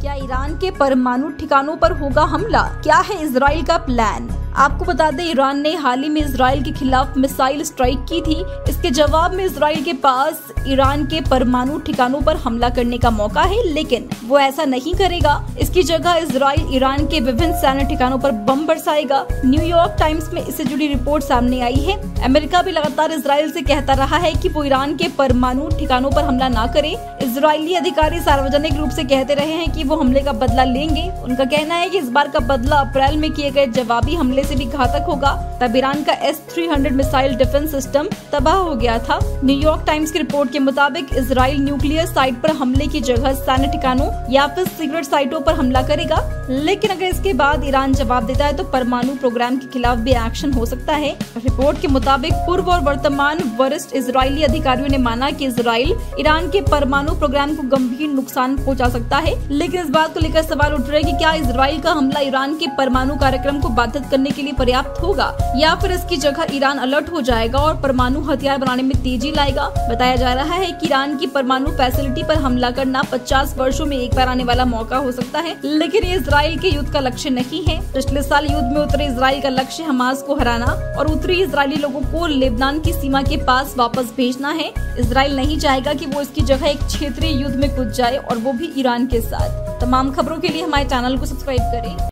क्या ईरान के परमाणु ठिकानों पर होगा हमला? क्या है इसराइल का प्लान आपको बता दें, ईरान ने हाल ही में इसराइल के खिलाफ मिसाइल स्ट्राइक की थी। इसके जवाब में इसराइल के पास ईरान के परमाणु ठिकानों पर हमला करने का मौका है, लेकिन वो ऐसा नहीं करेगा। इसकी जगह इसराइल ईरान के विभिन्न सैन्य ठिकानों पर बम बरसाएगा। न्यूयॉर्क टाइम्स में इससे जुड़ी रिपोर्ट सामने आई है। अमेरिका भी लगातार इसराइल से कहता रहा है कि वो ईरान के परमाणु ठिकानों पर हमला न करे। इसराइली अधिकारी सार्वजनिक रूप से कहते रहे हैं कि वो हमले का बदला लेंगे। उनका कहना है कि इस बार का बदला अप्रैल में किए गए जवाबी हमले से भी घातक होगा, तब ईरान का S three hundred missile defence system तबाह हो गया था। न्यूयॉर्क टाइम्स की रिपोर्ट के मुताबिक इसराइल न्यूक्लियर साइट पर हमले की जगह सैन्य ठिकानों या फिर सीक्रेट साइटों पर हमला करेगा। लेकिन अगर इसके बाद ईरान जवाब देता है तो परमाणु प्रोग्राम के खिलाफ भी एक्शन हो सकता है। रिपोर्ट के मुताबिक, पूर्व और वर्तमान वरिष्ठ इसराइली अधिकारियों ने माना कि इसराइल ईरान के परमाणु प्रोग्राम को गंभीर नुकसान पहुँचा सकता है। लेकिन इस बात को लेकर सवाल उठ रहे हैं कि क्या इसराइल का हमला ईरान के परमाणु कार्यक्रम को बाधित करने के लिए पर्याप्त होगा, या फिर इसकी जगह ईरान अलर्ट हो जाएगा और परमाणु हथियार बनाने में तेज़ी लाएगा। बताया जा रहा है कि ईरान की परमाणु फैसिलिटी पर हमला करना 50 वर्षों में एक बार आने वाला मौका हो सकता है, लेकिन ये इसराइल के युद्ध का लक्ष्य नहीं है। पिछले साल युद्ध में उतरे इसराइल का लक्ष्य हमास को हराना और उत्तरी इसराइली लोगों को लेबनान की सीमा के पास वापस भेजना है। इसराइल नहीं चाहेगा कि वो इसकी जगह एक क्षेत्रीय युद्ध में कूद जाए और वो भी ईरान के साथ। तमाम खबरों के लिए हमारे चैनल को सब्सक्राइब करें।